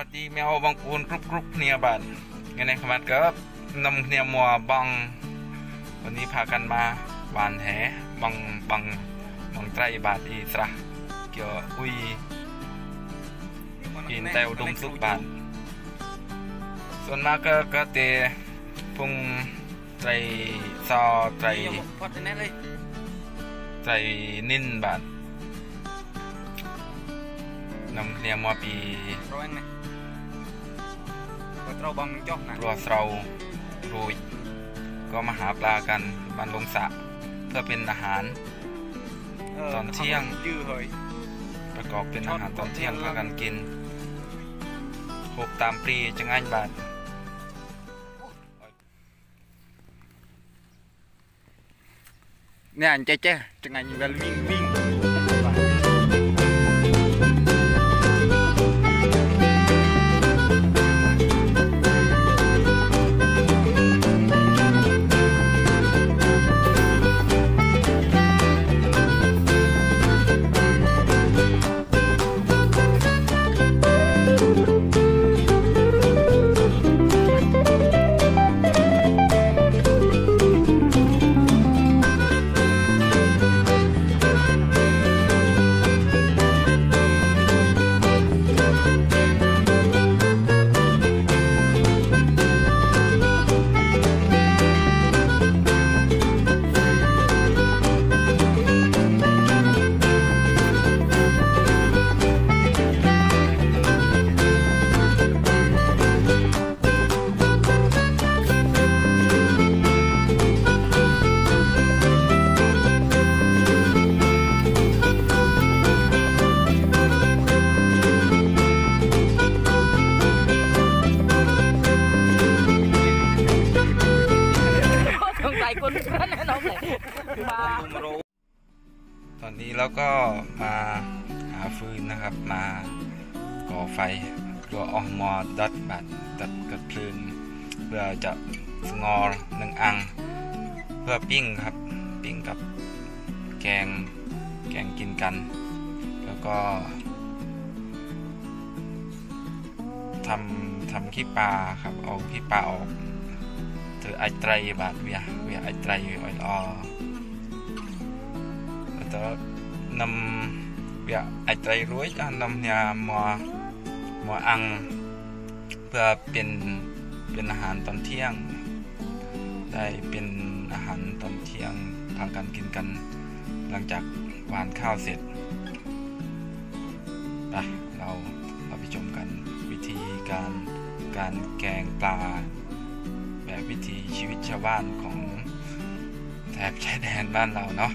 วัสดีแมวบางปูนกรุบกรุบเนี่ยบัดไงในขมัดก็นำเนี่ยมัวบังวันนี้พากันมาหวานแหบังบังบังไตรบาทอีสระเกี่ยวอุ้ยกินแต่อุดมสุขบาทส่วนมากก็ก็เตะพุงไตรซอไตรไตรนินบาท นำเนี่ยมัวปีร้อยนะก็เราบังจอกนะรัวเรารุยก็มาหาปลากันบันลงสระเพื่อเป็นอาหาร ตอนเที่ยงยื้อเฮ้ยประกอบเป็นอาหารตอนเที่ยงพากันกินหกตามปรีจะง่ายบาทเนี่ยอันเจ๊เจ๊จังไงอยู่กันวิ่งวิ่ง ตอนนี้เราก็มาหาฟืนนะครับ มาก่อไฟตัวออมอดัดบัดดัดกระเพลิงเพื่อจะสงอหนึ่งอัง เพื่อปิ้งครับปิ้งกับแกงแกงกินกัน แล้วก็ทำทำขี้ปลาครับเอาขี้ปลาออกถือไอไตรบาดเวียเวียไอไตรอ่อยอแล้ว อ Atau nem ya ai ใจรวยจะนำเนี่ยมามาอัง เพื่อเป็นเป็นอาหารตอนเที่ยง ได้เป็นอาหารตอนเที่ยงทางการกินกัน หลังจากหวานข้าวเสร็จไปเราเราไปชมกันวิธีการการแกงปลาแบบวิถีชีวิตชาวบ้านของแถบชายแดนบ้านเราเนาะ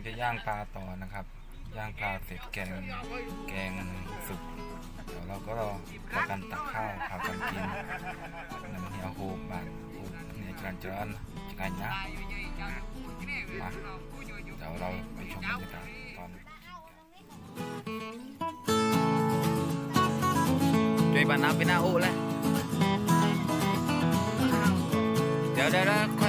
งจะย่างปลาต่อนะครับ ย่างปลาเสร็จแกงแกงสุกเดี๋ยวเราก็รอพากันตักข้าวพากันกินน้ำเหี่ยวโฮบบานโฮบน้ำเหี่ยจรันจรันจะไงนะมาเดี๋ยวเราไปชมบรรยากาศตอนช่วยบานน้ำไปหน้าอู่เลยเดี๋ยวเดี๋ยวเดี๋ยว